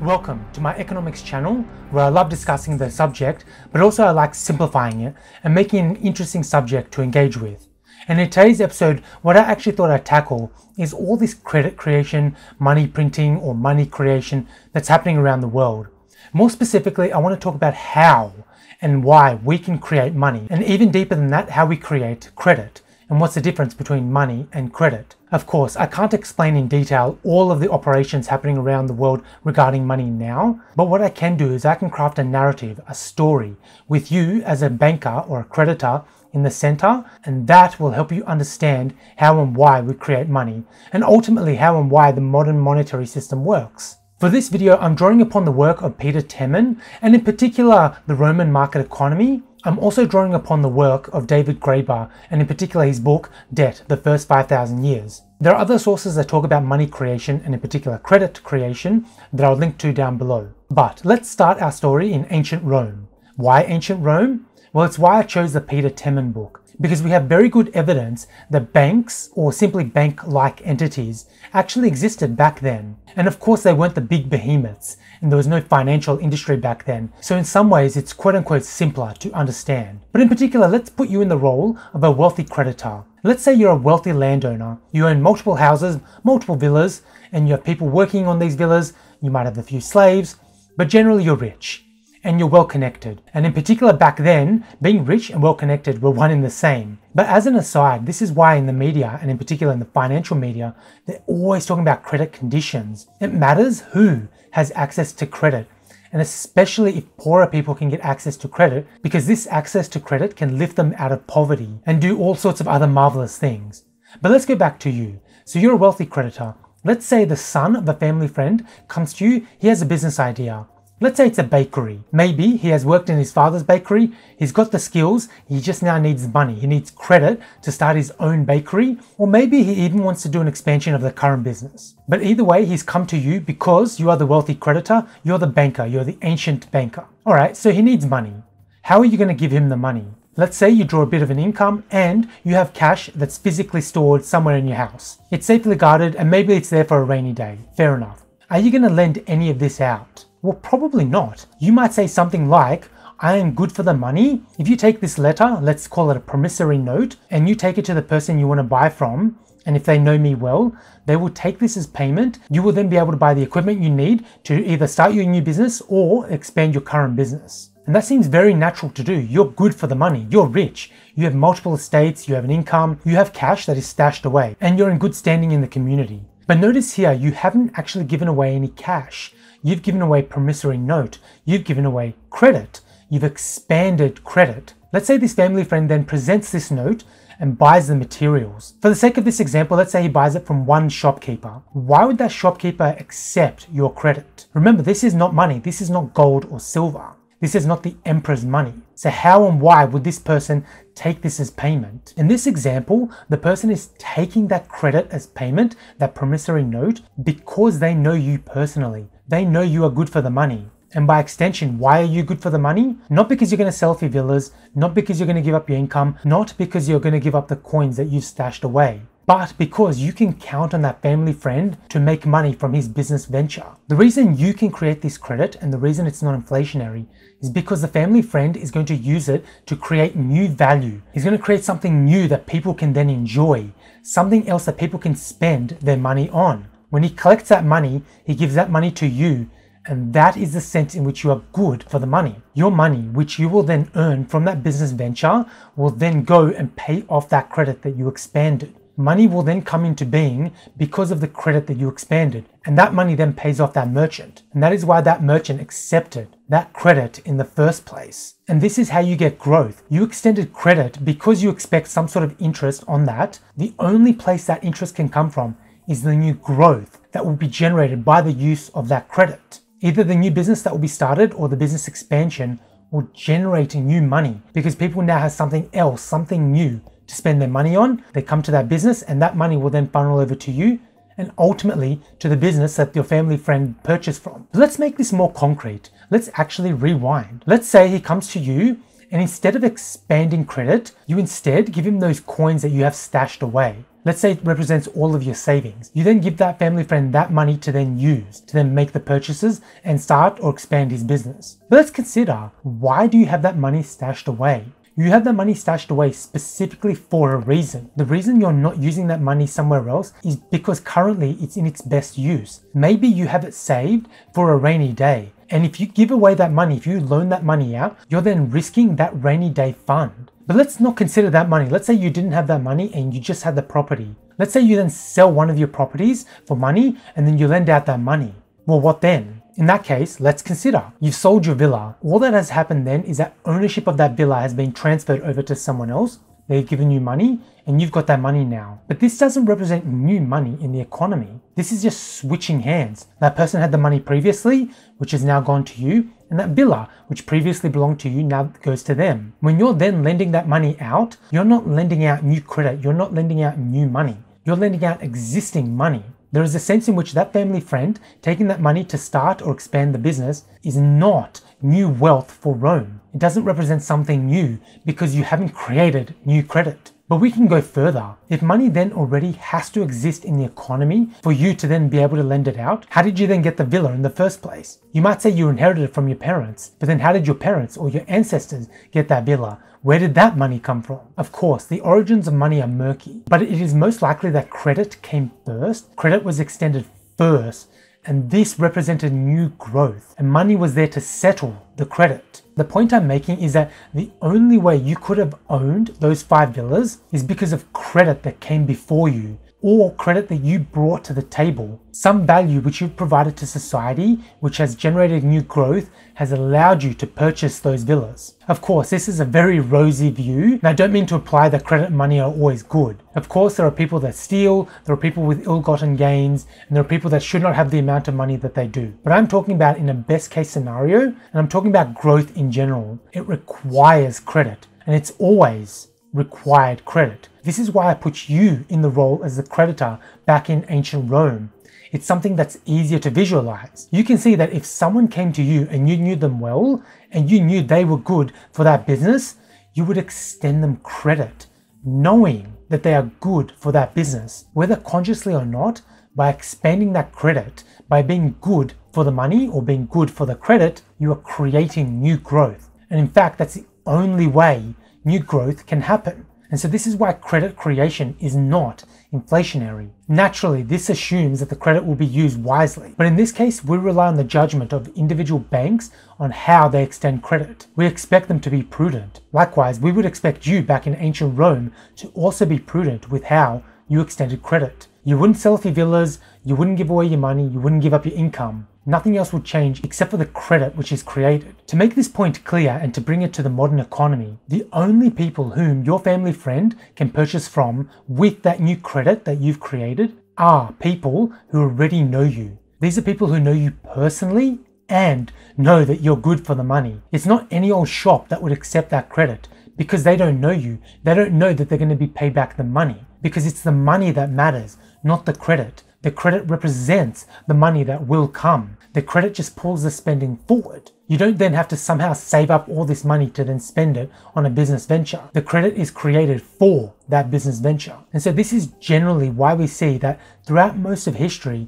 Welcome to my economics channel where I love discussing the subject, but also I like simplifying it and making an interesting subject to engage with. And in today's episode, what I actually thought I'd tackle is all this credit creation, money printing, or money creation that's happening around the world. More specifically, I want to talk about how and why we can create money, and even deeper than that, how we create credit and what's the difference between money and credit. Of course, I can't explain in detail all of the operations happening around the world regarding money now, but what I can do is I can craft a narrative, a story, with you as a banker or a creditor in the center, and that will help you understand how and why we create money, and ultimately how and why the modern monetary system works. For this video, I'm drawing upon the work of Peter Temin, and in particular, the Roman market economy, I'm also drawing upon the work of David Graeber, and in particular his book, Debt, The First 5,000 Years. There are other sources that talk about money creation, and in particular credit creation, that I'll link to down below. But let's start our story in ancient Rome. Why ancient Rome? Well, it's why I chose the Peter Temin book because we have very good evidence that banks, or simply bank like entities, actually existed back then. And of course, they weren't the big behemoths, and there was no financial industry back then. So, in some ways, it's quote unquote simpler to understand. But in particular, let's put you in the role of a wealthy creditor. Let's say you're a wealthy landowner. You own multiple houses, multiple villas, and you have people working on these villas. You might have a few slaves, but generally you're rich and you're well connected. And in particular, back then, being rich and well connected were one and the same. But as an aside, this is why in the media, and in particular in the financial media, they're always talking about credit conditions. It matters who has access to credit. And especially if poorer people can get access to credit, because this access to credit can lift them out of poverty and do all sorts of other marvelous things. But let's go back to you. So you're a wealthy creditor. Let's say the son of a family friend comes to you, he has a business idea. Let's say it's a bakery. Maybe he has worked in his father's bakery, he's got the skills, he just now needs money. He needs credit to start his own bakery, or maybe he even wants to do an expansion of the current business. But either way, he's come to you because you are the wealthy creditor, you're the banker, you're the ancient banker. Alright, so he needs money. How are you going to give him the money? Let's say you draw a bit of an income and you have cash that's physically stored somewhere in your house. It's safely guarded and maybe it's there for a rainy day. Fair enough. Are you going to lend any of this out? Well, probably not. You might say something like, I am good for the money. If you take this letter, let's call it a promissory note, and you take it to the person you want to buy from, and if they know me well, they will take this as payment. You will then be able to buy the equipment you need to either start your new business or expand your current business. And that seems very natural to do. You're good for the money. You're rich. You have multiple estates. You have an income. You have cash that is stashed away. And you're in good standing in the community. But notice here, you haven't actually given away any cash. You've given away promissory note. You've given away credit. You've expanded credit. Let's say this family friend then presents this note and buys the materials. For the sake of this example, let's say he buys it from one shopkeeper. Why would that shopkeeper accept your credit? Remember, this is not money. This is not gold or silver. This is not the emperor's money. So how and why would this person take this as payment? In this example, the person is taking that credit as payment, that promissory note, because they know you personally. They know you are good for the money. And by extension, why are you good for the money? Not because you're going to sell your villas, not because you're going to give up your income, not because you're going to give up the coins that you've stashed away but because you can count on that family friend to make money from his business venture. The reason you can create this credit and the reason it's not inflationary is because the family friend is going to use it to create new value. He's going to create something new that people can then enjoy, something else that people can spend their money on. When he collects that money, he gives that money to you and that is the sense in which you are good for the money. Your money, which you will then earn from that business venture, will then go and pay off that credit that you expanded. Money will then come into being because of the credit that you expanded. And that money then pays off that merchant. And that is why that merchant accepted that credit in the first place. And this is how you get growth. You extended credit because you expect some sort of interest on that. The only place that interest can come from is the new growth that will be generated by the use of that credit. Either the new business that will be started or the business expansion will generate new money because people now have something else, something new to spend their money on. They come to that business and that money will then funnel over to you and ultimately to the business that your family friend purchased from. Let's make this more concrete. Let's actually rewind. Let's say he comes to you and instead of expanding credit, you instead give him those coins that you have stashed away. Let's say it represents all of your savings. You then give that family friend that money to then use, to then make the purchases and start or expand his business. But let's consider why do you have that money stashed away? You have that money stashed away specifically for a reason. The reason you're not using that money somewhere else is because currently it's in its best use. Maybe you have it saved for a rainy day. And if you give away that money, if you loan that money out, you're then risking that rainy day fund. But let's not consider that money. Let's say you didn't have that money and you just had the property. Let's say you then sell one of your properties for money and then you lend out that money. Well, what then? In that case, let's consider you've sold your villa. All that has happened then is that ownership of that villa has been transferred over to someone else. They've given you money and you've got that money now. But this doesn't represent new money in the economy. This is just switching hands. That person had the money previously, which has now gone to you, and that villa, which previously belonged to you, now goes to them. When you're then lending that money out, you're not lending out new credit, you're not lending out new money. You're lending out existing money. There is a sense in which that family friend taking that money to start or expand the business is not new wealth for Rome. It doesn't represent something new because you haven't created new credit. But we can go further. If money then already has to exist in the economy for you to then be able to lend it out, how did you then get the villa in the first place? You might say you inherited it from your parents, but then how did your parents or your ancestors get that villa? Where did that money come from? Of course, the origins of money are murky, but it is most likely that credit came first. Credit was extended first, and this represented new growth, and money was there to settle the credit. The point I'm making is that the only way you could have owned those five villas is because of credit that came before you or credit that you brought to the table. Some value which you've provided to society, which has generated new growth, has allowed you to purchase those villas. Of course, this is a very rosy view, and I don't mean to imply that credit money are always good. Of course, there are people that steal, there are people with ill gotten gains, and there are people that should not have the amount of money that they do. But I'm talking about in a best case scenario, and I'm talking about growth in general. It requires credit, and it's always required credit. This is why I put you in the role as the creditor back in ancient Rome. It's something that's easier to visualize. You can see that if someone came to you and you knew them well and you knew they were good for that business, you would extend them credit, knowing that they are good for that business, whether consciously or not, by expanding that credit, by being good for the money or being good for the credit, you are creating new growth. And in fact, that's the only way new growth can happen. And so this is why credit creation is not inflationary. Naturally, this assumes that the credit will be used wisely. But in this case, we rely on the judgment of individual banks on how they extend credit. We expect them to be prudent. Likewise, we would expect you back in ancient Rome to also be prudent with how you extended credit. You wouldn't sell off your villas, you wouldn't give away your money, you wouldn't give up your income nothing else will change except for the credit which is created. To make this point clear and to bring it to the modern economy, the only people whom your family friend can purchase from with that new credit that you've created are people who already know you. These are people who know you personally and know that you're good for the money. It's not any old shop that would accept that credit because they don't know you. They don't know that they're going to be paid back the money because it's the money that matters, not the credit. The credit represents the money that will come. The credit just pulls the spending forward. You don't then have to somehow save up all this money to then spend it on a business venture. The credit is created for that business venture. And so this is generally why we see that throughout most of history,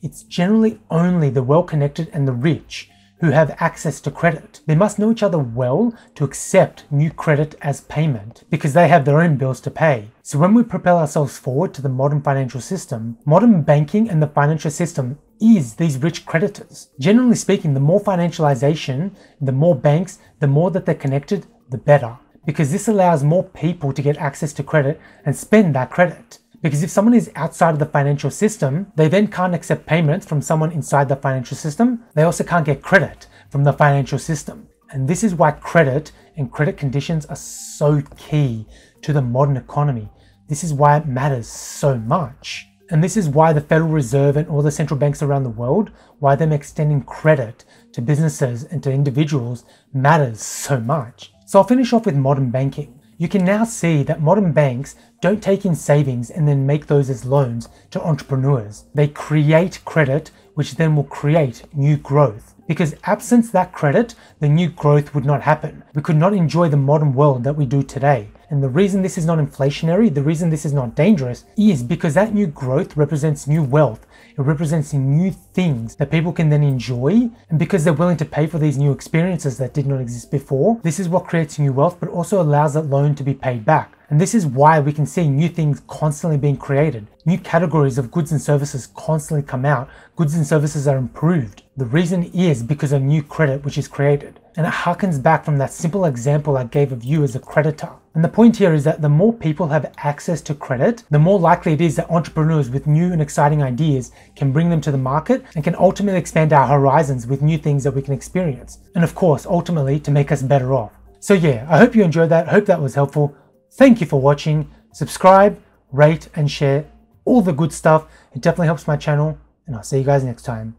it's generally only the well connected and the rich who have access to credit. They must know each other well to accept new credit as payment because they have their own bills to pay. So when we propel ourselves forward to the modern financial system, modern banking and the financial system is these rich creditors. Generally speaking, the more financialization, the more banks, the more that they're connected, the better. Because this allows more people to get access to credit and spend that credit. Because if someone is outside of the financial system, they then can't accept payments from someone inside the financial system. They also can't get credit from the financial system. And this is why credit and credit conditions are so key to the modern economy. This is why it matters so much. And this is why the Federal Reserve and all the central banks around the world, why them extending credit to businesses and to individuals matters so much. So I'll finish off with modern banking. You can now see that modern banks don't take in savings and then make those as loans to entrepreneurs. They create credit, which then will create new growth. Because absence that credit, the new growth would not happen. We could not enjoy the modern world that we do today. And the reason this is not inflationary, the reason this is not dangerous, is because that new growth represents new wealth. It represents new things that people can then enjoy. And because they're willing to pay for these new experiences that did not exist before, this is what creates new wealth, but also allows that loan to be paid back. And this is why we can see new things constantly being created. New categories of goods and services constantly come out. Goods and services are improved. The reason is because of new credit which is created. And it harkens back from that simple example I gave of you as a creditor. And the point here is that the more people have access to credit, the more likely it is that entrepreneurs with new and exciting ideas can bring them to the market and can ultimately expand our horizons with new things that we can experience. And of course, ultimately to make us better off. So yeah, I hope you enjoyed that. Hope that was helpful. Thank you for watching. Subscribe, rate, and share all the good stuff. It definitely helps my channel, and I'll see you guys next time.